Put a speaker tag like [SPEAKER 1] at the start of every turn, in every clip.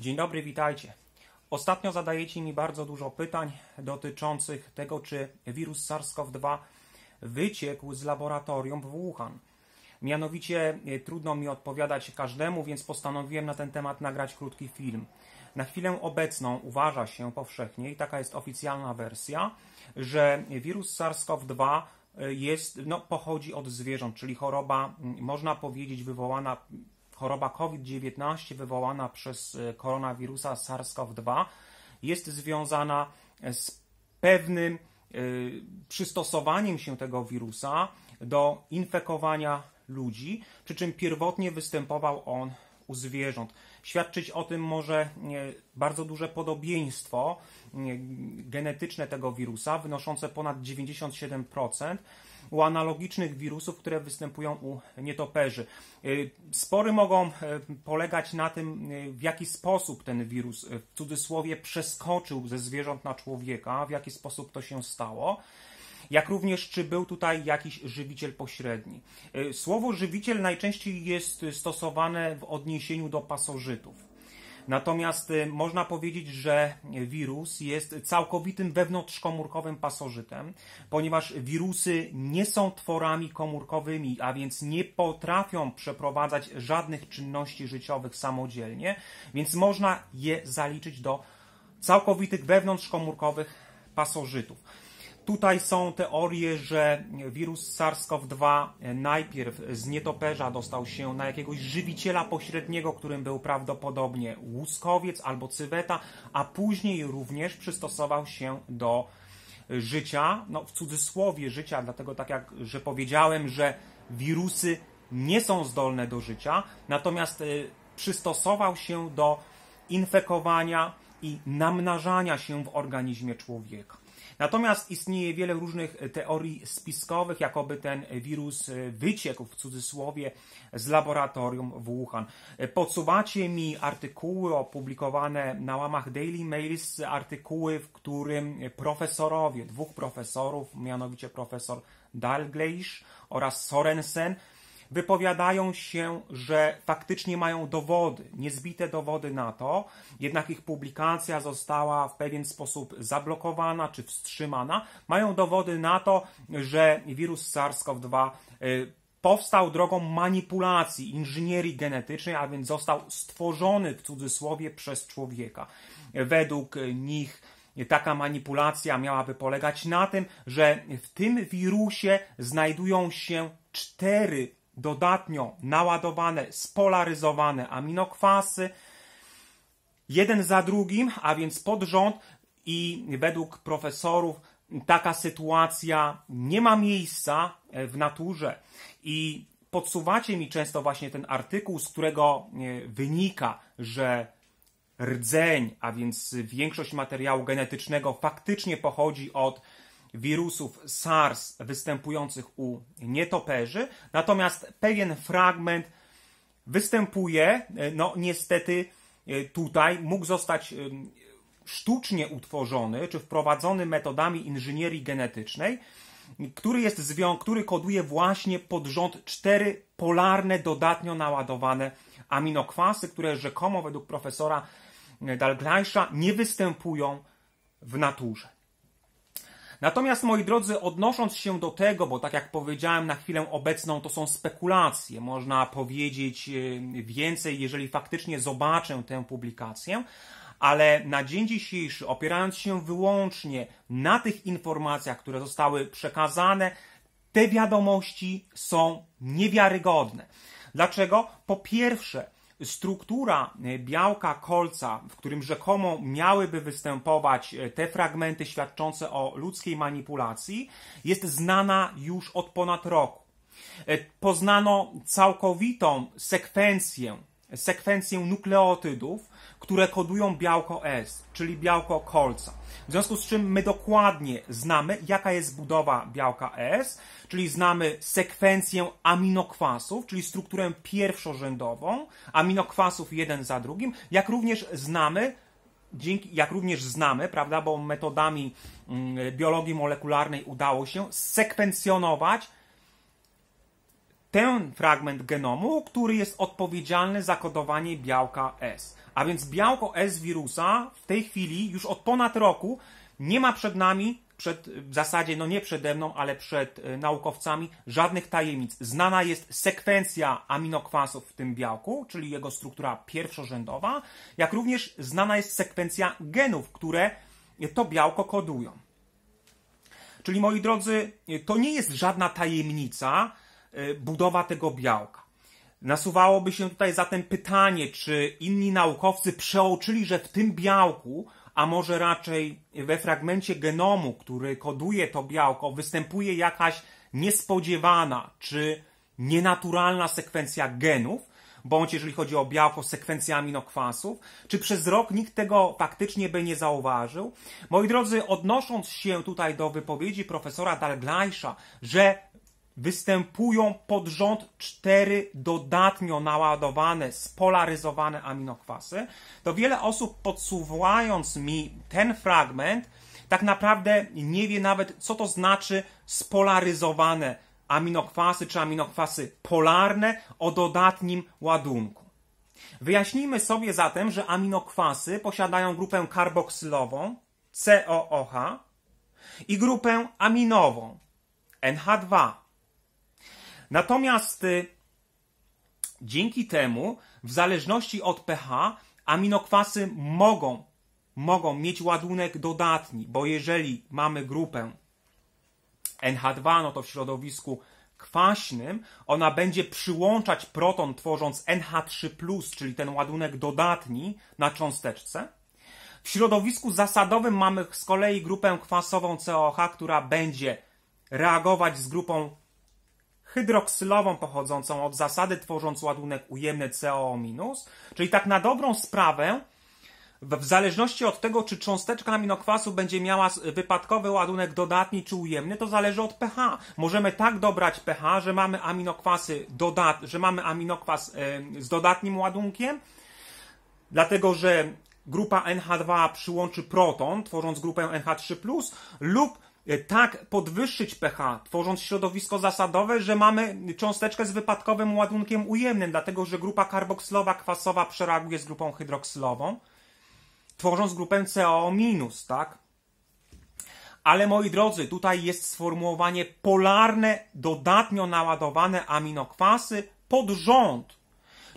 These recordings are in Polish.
[SPEAKER 1] Dzień dobry, witajcie. Ostatnio zadajecie mi bardzo dużo pytań dotyczących tego, czy wirus SARS-CoV-2 wyciekł z laboratorium w Wuhan. Mianowicie e, trudno mi odpowiadać każdemu, więc postanowiłem na ten temat nagrać krótki film. Na chwilę obecną uważa się powszechnie, i taka jest oficjalna wersja, że wirus SARS-CoV-2 e, jest, no, pochodzi od zwierząt, czyli choroba, można powiedzieć, wywołana choroba COVID-19 wywołana przez e, koronawirusa SARS-CoV-2 jest związana z pewnym e, przystosowaniem się tego wirusa do infekowania ludzi, przy czym pierwotnie występował on u zwierząt. Świadczyć o tym może bardzo duże podobieństwo genetyczne tego wirusa, wynoszące ponad 97%, u analogicznych wirusów, które występują u nietoperzy. Y, spory mogą e, polegać na tym, y, w jaki sposób ten wirus w cudzysłowie przeskoczył ze zwierząt na człowieka, w jaki sposób to się stało jak również czy był tutaj jakiś żywiciel pośredni. Y, słowo żywiciel najczęściej jest stosowane w odniesieniu do pasożytów. Natomiast y, można powiedzieć, że wirus jest całkowitym wewnątrzkomórkowym pasożytem, ponieważ wirusy nie są tworami komórkowymi, a więc nie potrafią przeprowadzać żadnych czynności życiowych samodzielnie, więc można je zaliczyć do całkowitych wewnątrzkomórkowych pasożytów. Tutaj są teorie, że wirus SARS-CoV-2 najpierw z nietoperza dostał się na jakiegoś żywiciela pośredniego, którym był prawdopodobnie łuskowiec albo cyweta, a później również przystosował się do życia, no w cudzysłowie życia, dlatego tak jak, że powiedziałem, że wirusy nie są zdolne do życia, natomiast y, przystosował się do infekowania i namnażania się w organizmie człowieka. Natomiast istnieje wiele różnych teorii spiskowych, jakoby ten wirus wyciekł w cudzysłowie z laboratorium w Wuhan. Podsuwacie mi artykuły opublikowane na łamach Daily Mails, artykuły, w którym profesorowie, dwóch profesorów, mianowicie profesor Dalgleish oraz Sorensen, wypowiadają się, że faktycznie mają dowody, niezbite dowody na to, jednak ich publikacja została w pewien sposób zablokowana czy wstrzymana. Mają dowody na to, że wirus SARS-CoV-2 y, powstał drogą manipulacji, inżynierii genetycznej, a więc został stworzony w cudzysłowie przez człowieka. Według nich taka manipulacja miałaby polegać na tym, że w tym wirusie znajdują się cztery dodatnio naładowane, spolaryzowane aminokwasy, jeden za drugim, a więc pod rząd i według profesorów taka sytuacja nie ma miejsca w naturze. I podsuwacie mi często właśnie ten artykuł, z którego e, wynika, że rdzeń, a więc większość materiału genetycznego faktycznie pochodzi od wirusów SARS występujących u nietoperzy, natomiast pewien fragment występuje, e, no niestety e, tutaj mógł zostać e, sztucznie utworzony, czy wprowadzony metodami inżynierii genetycznej, który jest zwią- który koduje właśnie pod rząd cztery polarne, dodatnio naładowane aminokwasy, które rzekomo według profesora Dalgleisha nie występują w naturze. Natomiast, moi drodzy, odnosząc się do tego, bo tak jak powiedziałem, na chwilę obecną to są spekulacje, można powiedzieć e, więcej, jeżeli faktycznie zobaczę tę publikację, ale na dzień dzisiejszy, opierając się wyłącznie na tych informacjach, które zostały przekazane, te wiadomości są niewiarygodne. Dlaczego? Po pierwsze, struktura e, białka kolca, w którym rzekomo miałyby występować e, te fragmenty świadczące o ludzkiej manipulacji, jest znana już od ponad roku. E, poznano całkowitą sekwencję, sekwencję nukleotydów, które kodują białko S, czyli białko kolca. W związku z czym my dokładnie znamy, jaka jest budowa białka S, czyli znamy sekwencję aminokwasów, czyli strukturę pierwszorzędową, aminokwasów jeden za drugim, jak również znamy dzięki, jak również znamy, prawda, bo metodami mm, biologii molekularnej udało się sekwencjonować ten fragment genomu, który jest odpowiedzialny za kodowanie białka S. A więc białko S wirusa w tej chwili już od ponad roku nie ma przed nami, przed, w zasadzie no nie przede mną, ale przed y, naukowcami żadnych tajemnic. Znana jest sekwencja aminokwasów w tym białku, czyli jego struktura pierwszorzędowa, jak również znana jest sekwencja genów, które to białko kodują. Czyli moi drodzy, to nie jest żadna tajemnica y, budowa tego białka. Nasuwałoby się tutaj zatem pytanie, czy inni naukowcy przeoczyli, że w tym białku, a może raczej we fragmencie genomu, który koduje to białko, występuje jakaś niespodziewana czy nienaturalna sekwencja genów, bądź jeżeli chodzi o białko, sekwencja aminokwasów, czy przez rok nikt tego faktycznie by nie zauważył? Moi drodzy, odnosząc się tutaj do wypowiedzi profesora Dalgleisza, że występują pod rząd cztery dodatnio naładowane, spolaryzowane aminokwasy, to wiele osób podsuwając mi ten fragment, tak naprawdę nie wie nawet, co to znaczy spolaryzowane aminokwasy czy aminokwasy polarne o dodatnim ładunku. Wyjaśnijmy sobie zatem, że aminokwasy posiadają grupę karboksylową COOH i grupę aminową NH2. Natomiast y, dzięki temu, w zależności od pH, aminokwasy mogą, mogą mieć ładunek dodatni, bo jeżeli mamy grupę NH2, no to w środowisku kwaśnym ona będzie przyłączać proton tworząc NH3+, czyli ten ładunek dodatni na cząsteczce. W środowisku zasadowym mamy z kolei grupę kwasową COH, która będzie reagować z grupą hydroksylową pochodzącą od zasady, tworząc ładunek ujemny CO-, czyli tak na dobrą sprawę w zależności od tego, czy cząsteczka aminokwasu będzie miała wypadkowy ładunek dodatni czy ujemny, to zależy od pH. Możemy tak dobrać pH, że mamy aminokwasy dodat, że mamy aminokwas z dodatnim ładunkiem, dlatego że grupa NH2 przyłączy proton, tworząc grupę NH3+, lub tak podwyższyć pH, tworząc środowisko zasadowe, że mamy cząsteczkę z wypadkowym ładunkiem ujemnym, dlatego że grupa karboksylowa kwasowa przereaguje z grupą hydroksylową tworząc grupę CO-, tak? Ale moi drodzy, tutaj jest sformułowanie polarne, dodatnio naładowane aminokwasy pod rząd.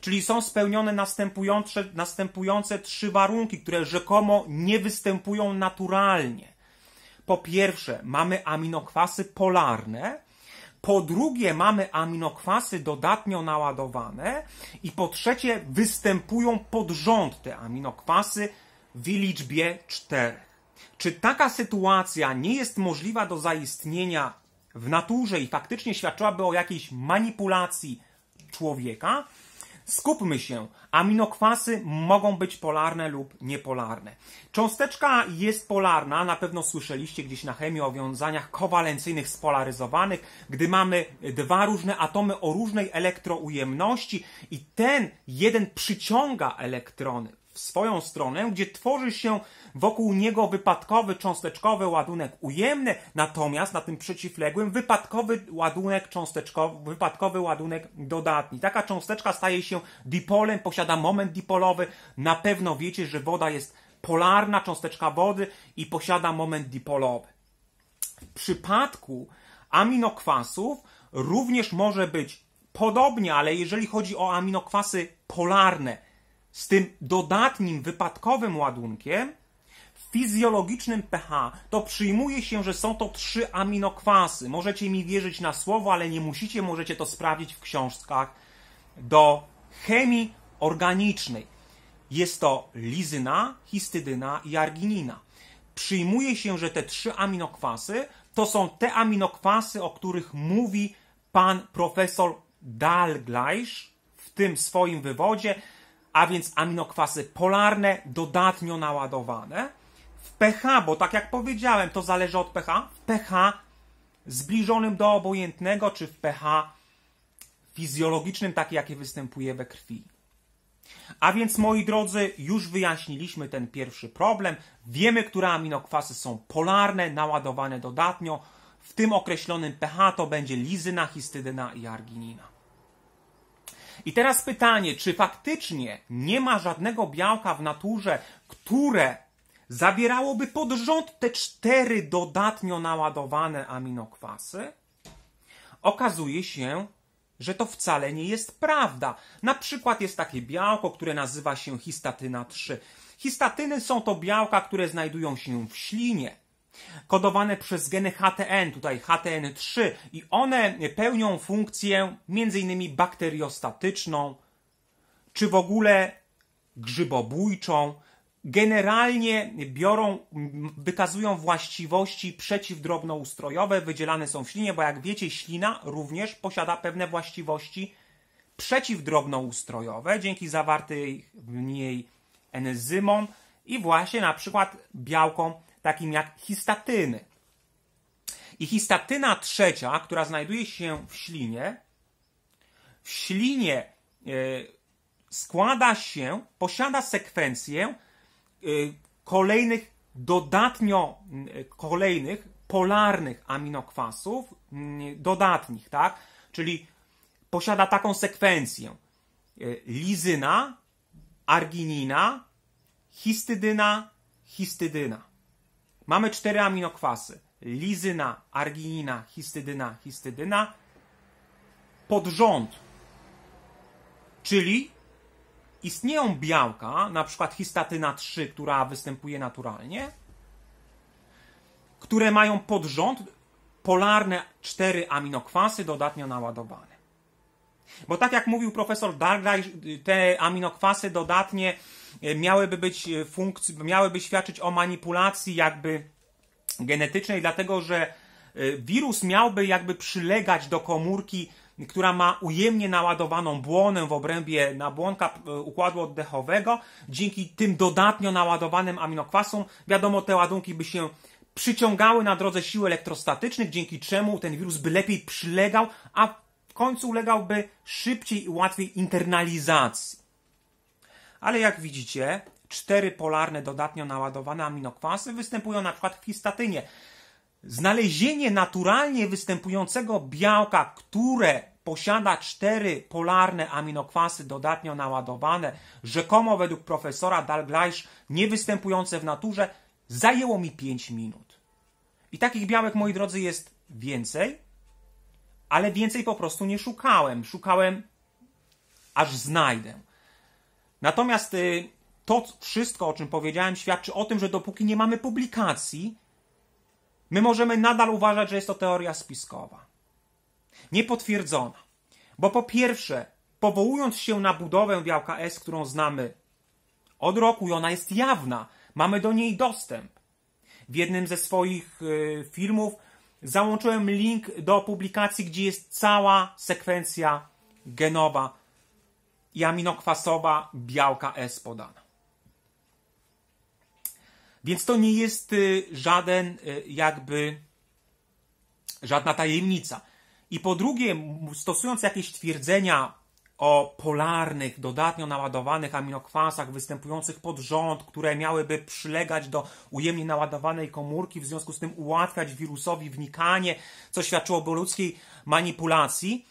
[SPEAKER 1] Czyli są spełnione następujące, następujące trzy warunki, które rzekomo nie występują naturalnie. Po pierwsze, mamy aminokwasy polarne. Po drugie, mamy aminokwasy dodatnio naładowane. I po trzecie, występują pod rząd te aminokwasy w liczbie czterech. Czy taka sytuacja nie jest możliwa do zaistnienia w naturze i faktycznie świadczyłaby o jakiejś manipulacji człowieka? Skupmy się. Aminokwasy mogą być polarne lub niepolarne. Cząsteczka jest polarna, na pewno słyszeliście gdzieś na chemii o wiązaniach kowalencyjnych spolaryzowanych, gdy mamy dwa różne atomy o różnej elektroujemności i ten jeden przyciąga elektrony w swoją stronę, gdzie tworzy się wokół niego wypadkowy cząsteczkowy ładunek ujemny, natomiast na tym przeciwległym wypadkowy ładunek cząsteczkowy, wypadkowy ładunek dodatni. Taka cząsteczka staje się dipolem, posiada moment dipolowy. Na pewno wiecie, że woda jest polarna cząsteczka wody i posiada moment dipolowy. W przypadku aminokwasów również może być podobnie, ale jeżeli chodzi o aminokwasy polarne, z tym dodatnim wypadkowym ładunkiem w fizjologicznym pH, to przyjmuje się, że są to trzy aminokwasy. Możecie mi wierzyć na słowo, ale nie musicie, możecie to sprawdzić w książkach do chemii organicznej. Jest to lizyna, histydyna i arginina. Przyjmuje się, że te trzy aminokwasy to są te aminokwasy, o których mówi pan profesor Dalgleish w tym swoim wywodzie, a więc aminokwasy polarne, dodatnio naładowane. W pH, bo tak jak powiedziałem, to zależy od pH, w pH zbliżonym do obojętnego, czy w pH fizjologicznym, takie jakie występuje we krwi. A więc, moi drodzy, już wyjaśniliśmy ten pierwszy problem. Wiemy, które aminokwasy są polarne, naładowane dodatnio. W tym określonym pH to będzie lizyna, histydyna i arginina. I teraz pytanie, czy faktycznie nie ma żadnego białka w naturze, które zawierałoby pod rząd te cztery dodatnio naładowane aminokwasy? Okazuje się, że to wcale nie jest prawda. Na przykład jest takie białko, które nazywa się histatyna 3. Histatyny są to białka, które znajdują się w ślinie, kodowane przez geny HTN, tutaj HTN3 i one pełnią funkcję m.in. bakteriostatyczną, czy w ogóle grzybobójczą. Generalnie biorą, wykazują właściwości przeciwdrobnoustrojowe, wydzielane są w ślinie, bo jak wiecie, ślina również posiada pewne właściwości przeciwdrobnoustrojowe dzięki zawartej w niej enzymom i właśnie na przykład białkom takim jak histatyny. I histatyna trzecia, która znajduje się w ślinie, w ślinie e, składa się, posiada sekwencję e, kolejnych, dodatnio e, kolejnych polarnych aminokwasów, dodatnich, tak? Czyli posiada taką sekwencję lizyna, arginina, histydyna, histydyna. Mamy cztery aminokwasy. Lizyna, arginina, histydyna, histydyna. Podrząd. Czyli istnieją białka, na przykład histatyna 3, która występuje naturalnie, które mają podrząd polarne cztery aminokwasy dodatnio naładowane. Bo tak jak mówił profesor Dalglaj, te aminokwasy dodatnie miałyby być e, funkcji, miałyby świadczyć o manipulacji jakby genetycznej, dlatego że e, wirus miałby jakby przylegać do komórki, która ma ujemnie naładowaną błonę w obrębie nabłonka układu oddechowego. Dzięki tym dodatnio naładowanym aminokwasom, wiadomo, te ładunki by się przyciągały na drodze sił elektrostatycznych, dzięki czemu ten wirus by lepiej przylegał, a w końcu ulegałby szybciej i łatwiej internalizacji. Ale jak widzicie, cztery polarne dodatnio naładowane aminokwasy występują na przykład w histatynie. Znalezienie naturalnie występującego białka, które posiada cztery polarne aminokwasy dodatnio naładowane, rzekomo według profesora Dalgleish nie występujące w naturze, zajęło mi 5 minut. I takich białek, moi drodzy, jest więcej, ale więcej po prostu nie szukałem. Szukałem, aż znajdę. Natomiast y, to wszystko, o czym powiedziałem, świadczy o tym, że dopóki nie mamy publikacji, my możemy nadal uważać, że jest to teoria spiskowa. Niepotwierdzona. Bo po pierwsze, powołując się na budowę białka S, którą znamy od roku i ona jest jawna, mamy do niej dostęp. W jednym ze swoich y, filmów załączyłem link do publikacji, gdzie jest cała sekwencja genowa i aminokwasowa białka S podana. Więc to nie jest y, żaden y, jakby żadna tajemnica. I po drugie, stosując jakieś twierdzenia o polarnych, dodatnio naładowanych aminokwasach występujących pod rząd, które miałyby przylegać do ujemnie naładowanej komórki, w związku z tym ułatwiać wirusowi wnikanie, co świadczyłoby o ludzkiej manipulacji,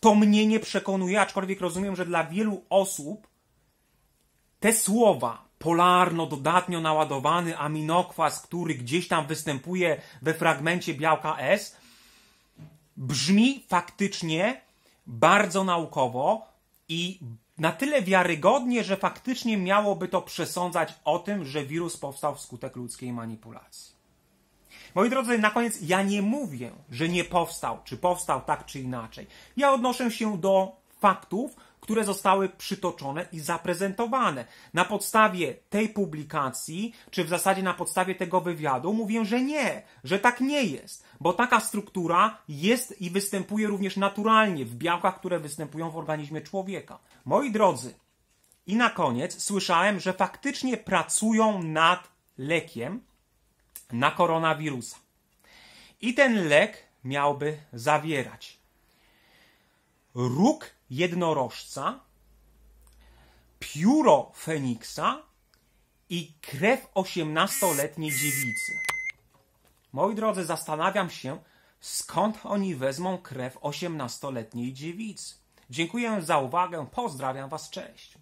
[SPEAKER 1] to mnie nie przekonuje, aczkolwiek rozumiem, że dla wielu osób te słowa polarno, dodatnio naładowany aminokwas, który gdzieś tam występuje we fragmencie białka S, brzmi faktycznie bardzo naukowo i na tyle wiarygodnie, że faktycznie miałoby to przesądzać o tym, że wirus powstał wskutek ludzkiej manipulacji. Moi drodzy, na koniec ja nie mówię, że nie powstał, czy powstał tak czy inaczej. Ja odnoszę się do faktów, które zostały przytoczone i zaprezentowane. Na podstawie tej publikacji, czy w zasadzie na podstawie tego wywiadu, mówię, że nie, że tak nie jest, bo taka struktura jest i występuje również naturalnie w białkach, które występują w organizmie człowieka. Moi drodzy, i na koniec słyszałem, że faktycznie pracują nad lekiem na koronawirusa. I ten lek miałby zawierać róg jednorożca, pióro Feniksa i krew osiemnastoletniej dziewicy. Moi drodzy, zastanawiam się, skąd oni wezmą krew osiemnastoletniej dziewicy. Dziękuję za uwagę, pozdrawiam Was, cześć.